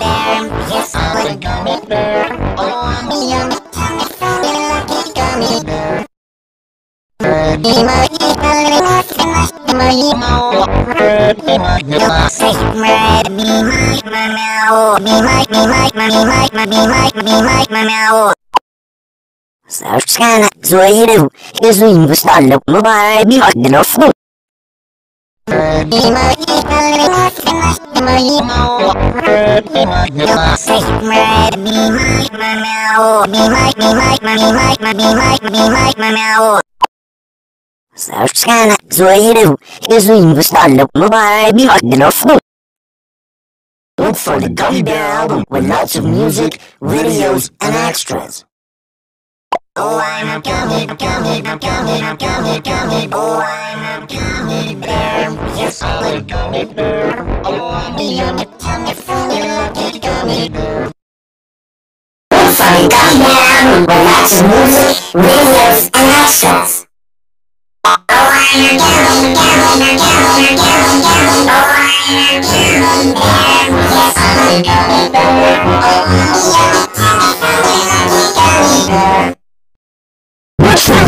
bear. Yes, I'm a gummy bear. Oh, I'm a yummy, tummy, funny, lucky gummy bear. Oh, be my be my be my say right be my meow be my be my be my be my be my meow Sash sana zoiru izuin bustallo mobile bi magno fu be my be my be my be my meow Sash sana zoiru izuin bustallo mobile bi magno fu Look for the Gummy Bear album with lots of music, videos, and extras. Oh, I'm a gummy, gummy, gummy, gummy, gummy. Oh, I'm a gummy bear. Yes, I'm a gummy bear. Oh, I'm a yummy, tummy, funny, lucky gummy bear. The Gummy album of music, videos, and extras. Oh, I'm a gummy, gummy, gummy, gummy, gummy. Oh, I'm a gummy bear. Yes, I'm a gummy bear. Oh, I'm a yummy, tummy, funny, lucky gummy bear.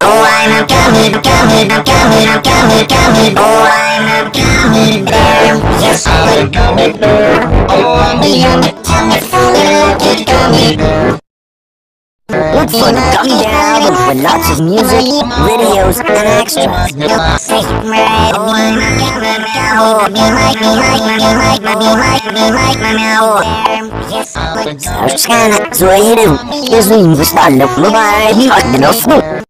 The. Oh, I'm a gummy, gummy, gummy, gummy, gummy. Oh, I'm a gummy bear. Yes, I'm a gummy bear. Oh, I'm tummy, funny, lucky gummy bear. Look for the Gummy Bear album with lots of music, videos, and extras. Oh, I'm a gummy bear. Oh, be like, be like, be like, be like, be like, be like, I'm Sash sana zoiru izuin bustallo mobile bi magno fu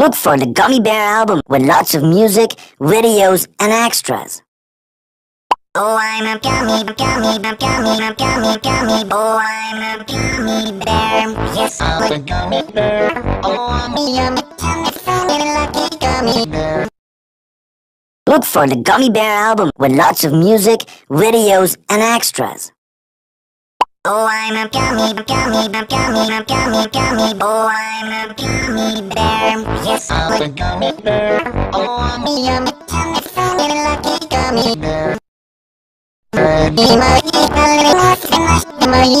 Look for the Gummy Bear album with lots of music, videos, and extras. Oh, I'm a gummy, gummy, gummy, gummy, gummy. Oh, I'm a gummy bear. Yes, I'm a gummy bear. Oh, I'm a yummy, tummy, funny, lucky gummy bear. Look for the Gummy Bear album with lots of music, videos, and extras. Oh, I'm a gummy, gummy, gummy, gummy, gummy. Oh, I'm a gummy bear. Yes, I'm a gummy bear. Oh, I'm a yummy, tummy, funny, lucky gummy bear. Be my, be my, be my, be my,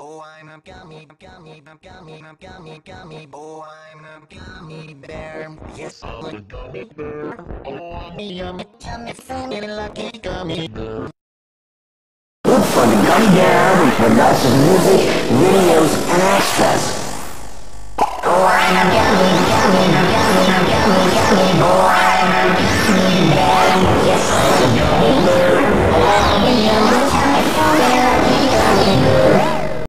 Oh, I'm a gummy, gummy, gummy, gummy, gummy. Oh, I'm a gummy bear. Yes, I'm a gummy bear. Oh, I'm a yummy, yummy, funny, lucky gummy bear. Look for the Gummy Bear album with lots of music, videos, and extras. Oh, I'm a gummy, gummy, gummy, gummy, gummy. Oh, I'm a gummy